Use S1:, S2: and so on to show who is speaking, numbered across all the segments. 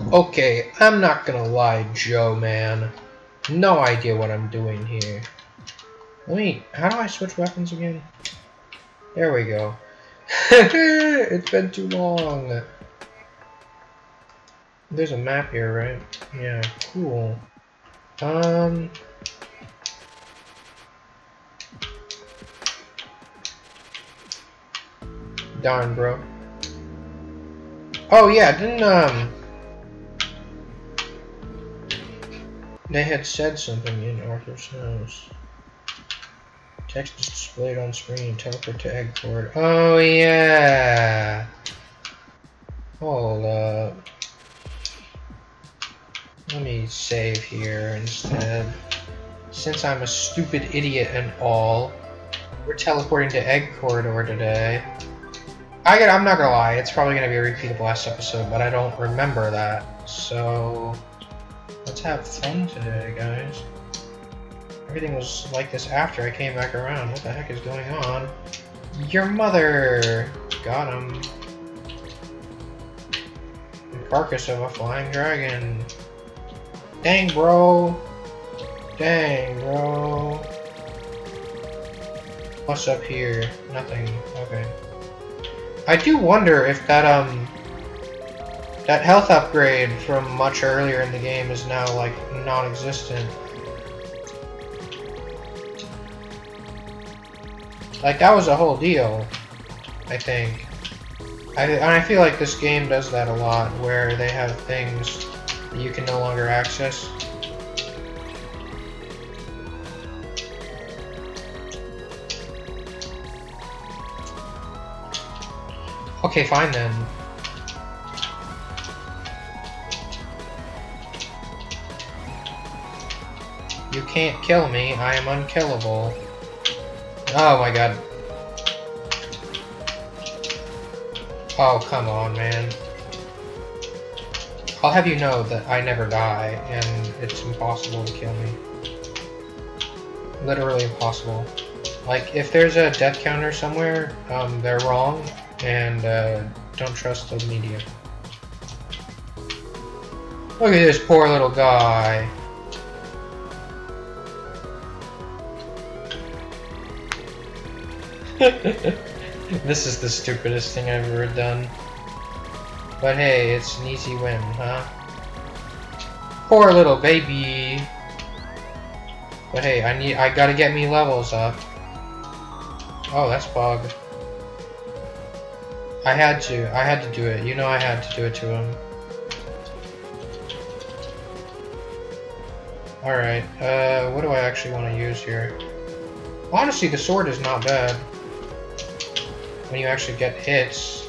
S1: Okay, I'm not gonna lie, Joe, man. No idea what I'm doing here. Let me... How do I switch weapons again? There we go. it's been too long. There's a map here, right? Yeah, cool. Um... Darn, bro. Oh yeah, didn't um they had said something in Arthur's house. Text is displayed on screen. Teleport to egg. Oh yeah. Hold up. Let me save here instead. Since I'm a stupid idiot and all, we're teleporting to Egg Corridor today. I get, I'm not gonna lie, it's probably gonna be a repeat of last episode, but I don't remember that. So have fun today, guys. Everything was like this after I came back around. What the heck is going on? Your mother! Got him. The carcass of a flying dragon. Dang, bro. Dang, bro. What's up here? Nothing. Okay. I do wonder if that, um, that health upgrade from much earlier in the game is now, like, non-existent. Like, that was a whole deal, I think. I, and I feel like this game does that a lot, where they have things that you can no longer access. Okay, fine then. Can't kill me, I am unkillable. Oh my god. Oh, come on, man. I'll have you know that I never die, and it's impossible to kill me. Literally impossible. Like, if there's a death counter somewhere, um, they're wrong, and uh, don't trust the media. Look at this poor little guy. this is the stupidest thing I've ever done. But hey, it's an easy win, huh? Poor little baby. But hey, I need I gotta get me levels up. Oh, that's bug. I had to. I had to do it. You know I had to do it to him. Alright, uh, what do I actually want to use here? Honestly, the sword is not bad. When you actually get hits.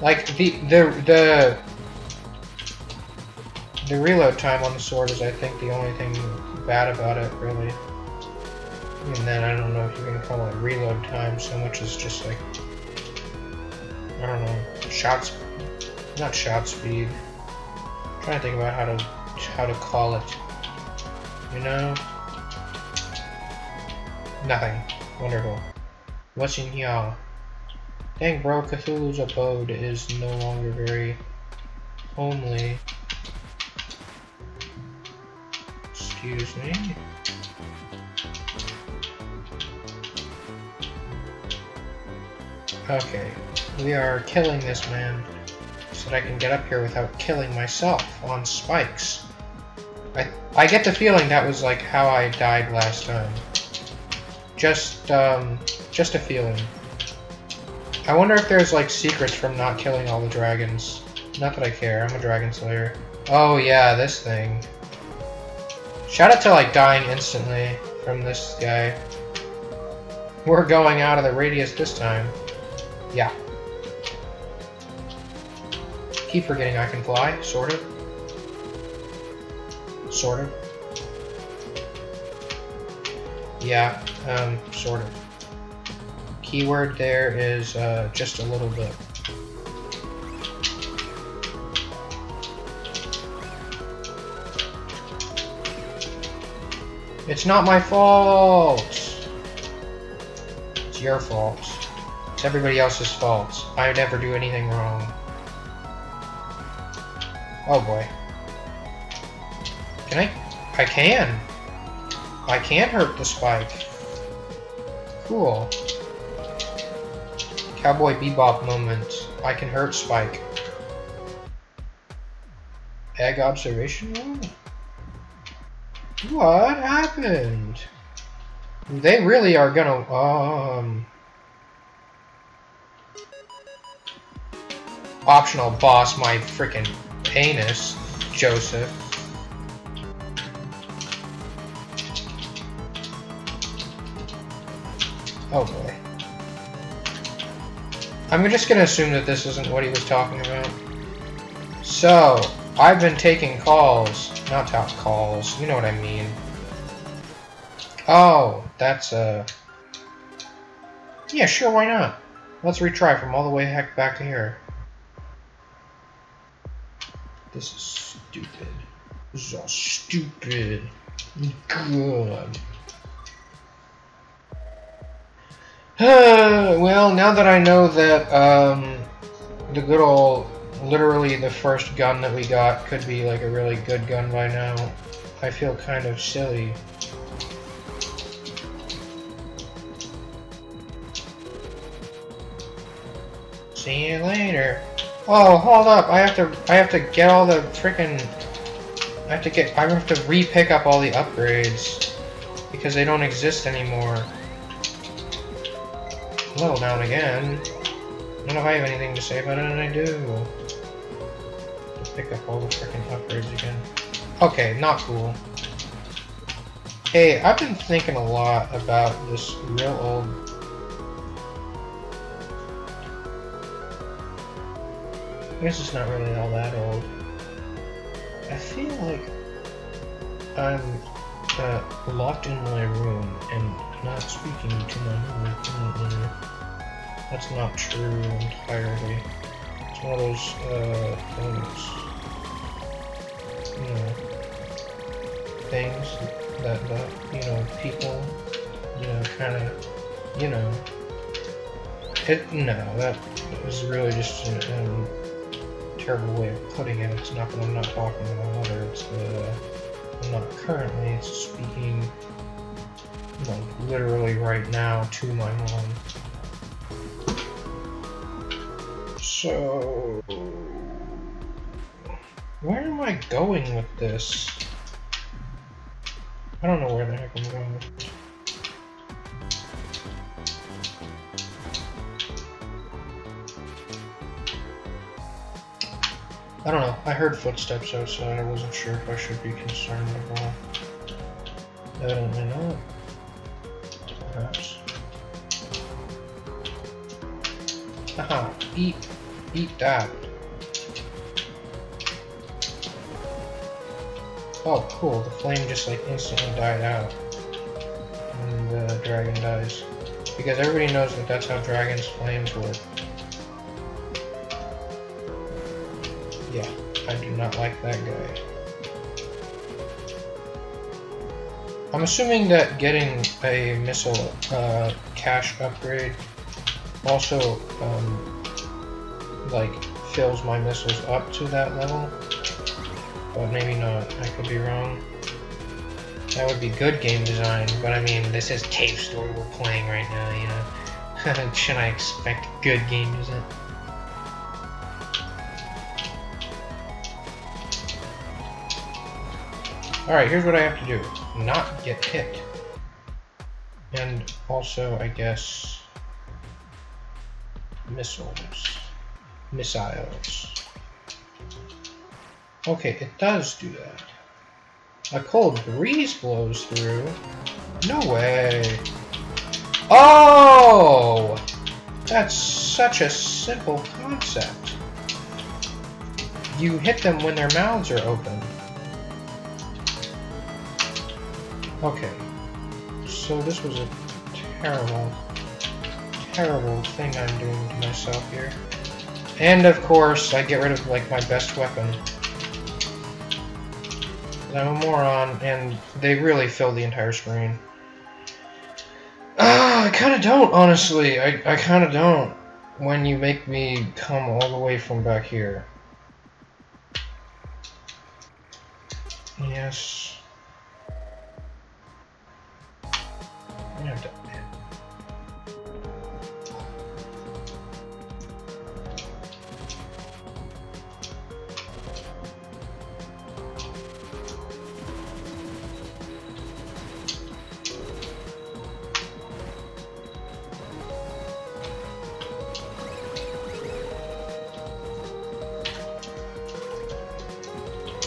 S1: Like, the, the, the, the reload time on the sword is, I think, the only thing bad about it, really. And then I don't know if you can call it reload time so much as just like I don't know, shots, not shot speed. I'm trying to think about how to how to call it. You know, nothing. Wonderful. What's in here? Dang, bro, Cthulhu's abode is no longer very homely. Excuse me. Okay, we are killing this man so that I can get up here without killing myself on spikes. I, I get the feeling that was like how I died last time. Just, um, just a feeling. I wonder if there's like secrets from not killing all the dragons. Not that I care, I'm a dragon slayer. Oh yeah, this thing. Shout out to like dying instantly from this guy. We're going out of the radius this time. Yeah. Keep forgetting I can fly, sort of. Sort of. Yeah, um, sort of. Keyword there is uh, just a little bit. It's not my fault! It's your fault. It's everybody else's fault. I never do anything wrong. Oh boy. Can I? I can. I can hurt the spike. Cool. Cowboy Bebop moment. I can hurt Spike. Egg observation room? What happened? They really are gonna, um... Optional boss my freaking anus, Joseph. Oh boy. I'm just gonna assume that this isn't what he was talking about. So, I've been taking calls. Not top calls, you know what I mean. Oh, that's uh Yeah, sure, why not? Let's retry from all the way heck back to here. This is stupid. This is all stupid. Good. well, now that I know that um, the good old, literally the first gun that we got could be like a really good gun by now, I feel kind of silly. See you later. Oh, hold up! I have to, I have to get all the freaking. I have to get, I have to re-pick up all the upgrades because they don't exist anymore level down again. I don't know if I have anything to say about it, and I do. To pick up all the freaking upgrades again. Okay, not cool. Hey, I've been thinking a lot about this real old... I guess it's not really all that old. I feel like I'm uh, locked in my room and not speaking to my partner. That's not true entirely. It's one of those uh, things, you know, things that, that you know, people, you know, kind of, you know, it, no, that was really just a, a terrible way of putting it. It's not that I'm not talking to my mother, it's the, I'm not currently, speaking like literally right now to my mom. So, where am I going with this? I don't know where the heck I'm going. I don't know. I heard footsteps outside. I wasn't sure if I should be concerned at all. Evidently not perhaps. Haha, eat, eat that. Oh, cool, the flame just like instantly died out. And the dragon dies. Because everybody knows that that's how dragons' flames work. Yeah, I do not like that guy. I'm assuming that getting a missile uh, cache upgrade also um, like fills my missiles up to that level, but maybe not. I could be wrong. That would be good game design, but I mean, this is Cave Story we're playing right now, you know. Should I expect good game design? Alright, here's what I have to do. Not get hit. And also, I guess, missiles. Missiles. Okay, it does do that. A cold breeze blows through. No way. Oh! That's such a simple concept. You hit them when their mouths are open. Okay. So this was a terrible, terrible thing I'm doing to myself here. And of course, I get rid of like my best weapon. I'm a moron, and they really fill the entire screen. Uh, I kind of don't, honestly. I, I kind of don't when you make me come all the way from back here. Yes. I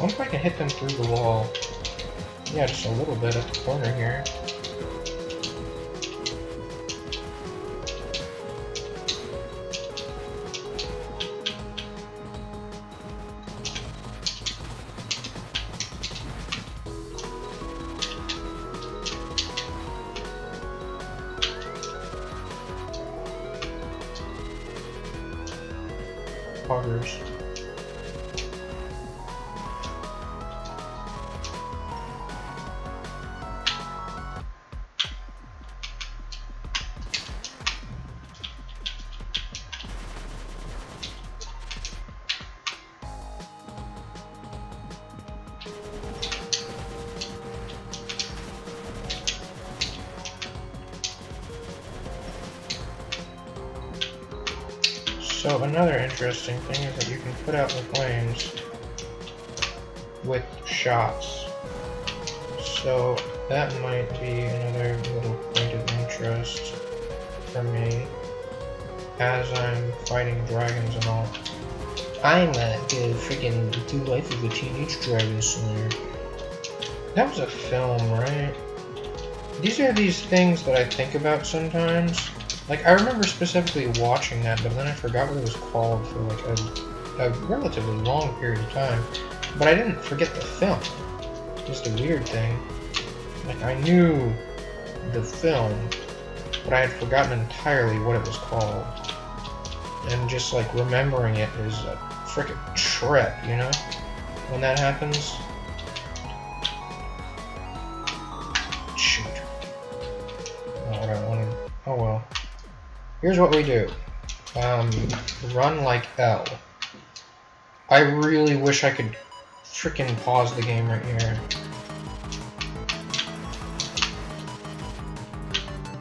S1: wonder if I can hit them through the wall. Yeah, just a little bit at the corner here. Poggers. So another interesting thing is that you can put out the flames with shots. So that might be another little point of interest for me as I'm fighting dragons and all. I'm uh, the freaking do life of a teenage dragon slayer. That was a film, right? These are these things that I think about sometimes. Like, I remember specifically watching that, but then I forgot what it was called for, like, a, a relatively long period of time. But I didn't forget the film. Just a weird thing. Like, I knew the film, but I had forgotten entirely what it was called. And just, like, remembering it is a freaking trip, you know? When that happens. Here's what we do. Um, run like L. I really wish I could freaking pause the game right here.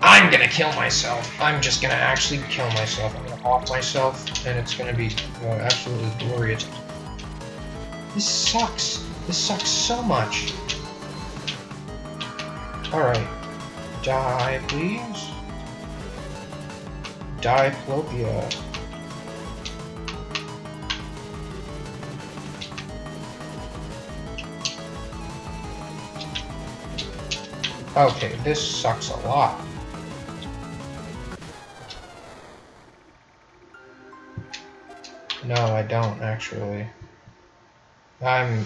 S1: I'm gonna kill myself. I'm just gonna actually kill myself. I'm gonna off myself, and it's gonna be uh, absolutely glorious. This sucks. This sucks so much. Alright. Die, please. Diplopia. Okay, this sucks a lot. No, I don't actually. I'm